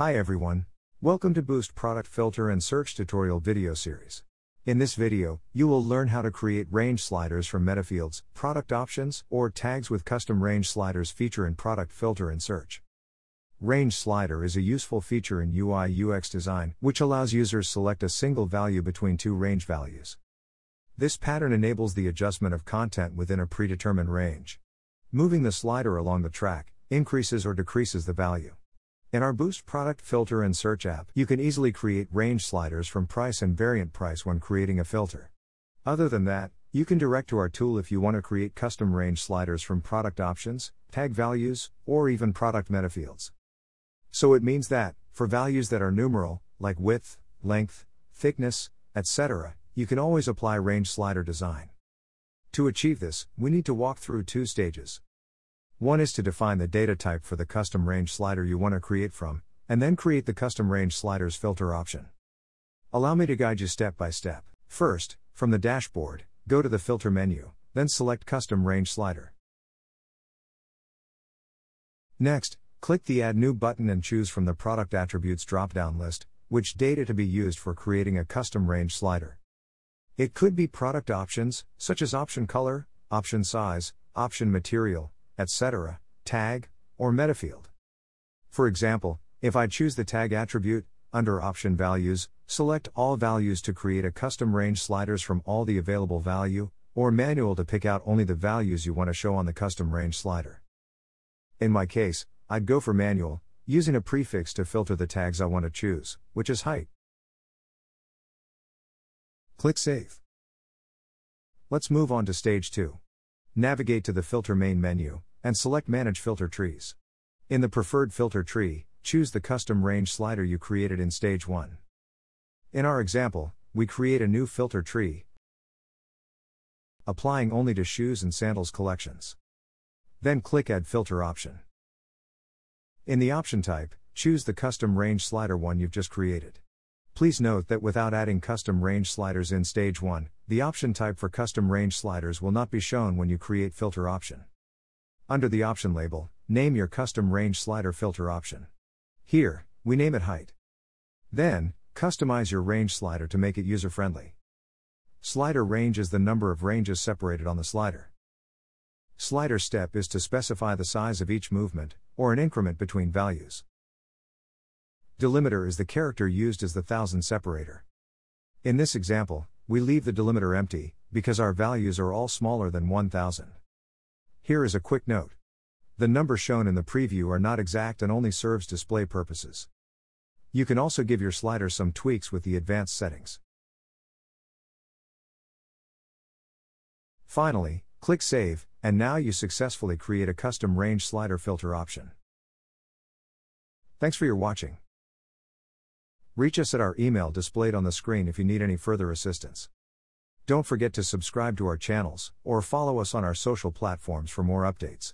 Hi everyone. Welcome to Boost Product Filter and Search tutorial video series. In this video, you will learn how to create range sliders from metafields, product options, or tags with custom range sliders feature in Product Filter and Search. Range slider is a useful feature in UI UX design, which allows users select a single value between two range values. This pattern enables the adjustment of content within a predetermined range. Moving the slider along the track increases or decreases the value. In our Boost product filter and search app, you can easily create range sliders from price and variant price when creating a filter. Other than that, you can direct to our tool if you want to create custom range sliders from product options, tag values, or even product metafields. So it means that, for values that are numeral, like width, length, thickness, etc., you can always apply range slider design. To achieve this, we need to walk through two stages. One is to define the data type for the custom range slider you want to create from, and then create the custom range sliders filter option. Allow me to guide you step by step. First, from the dashboard, go to the filter menu, then select custom range slider. Next, click the Add New button and choose from the Product Attributes drop down list which data to be used for creating a custom range slider. It could be product options, such as option color, option size, option material, etc., tag, or metafield. For example, if I choose the tag attribute, under option values, select all values to create a custom range sliders from all the available value, or manual to pick out only the values you want to show on the custom range slider. In my case, I'd go for manual, using a prefix to filter the tags I want to choose, which is height. Click Save. Let's move on to stage 2. Navigate to the Filter main menu, and select Manage Filter Trees. In the preferred filter tree, choose the custom range slider you created in stage 1. In our example, we create a new filter tree, applying only to shoes and sandals collections. Then click Add Filter option. In the option type, choose the custom range slider one you've just created. Please note that without adding custom range sliders in stage 1, the option type for custom range sliders will not be shown when you create filter option. Under the option label, name your custom range slider filter option. Here, we name it height. Then, customize your range slider to make it user friendly. Slider range is the number of ranges separated on the slider. Slider step is to specify the size of each movement, or an increment between values. Delimiter is the character used as the thousand separator. In this example, we leave the delimiter empty, because our values are all smaller than 1000. Here is a quick note. The numbers shown in the preview are not exact and only serves display purposes. You can also give your slider some tweaks with the advanced settings. Finally, click Save, and now you successfully create a custom range slider filter option. Thanks for your watching. Reach us at our email displayed on the screen if you need any further assistance. Don't forget to subscribe to our channels, or follow us on our social platforms for more updates.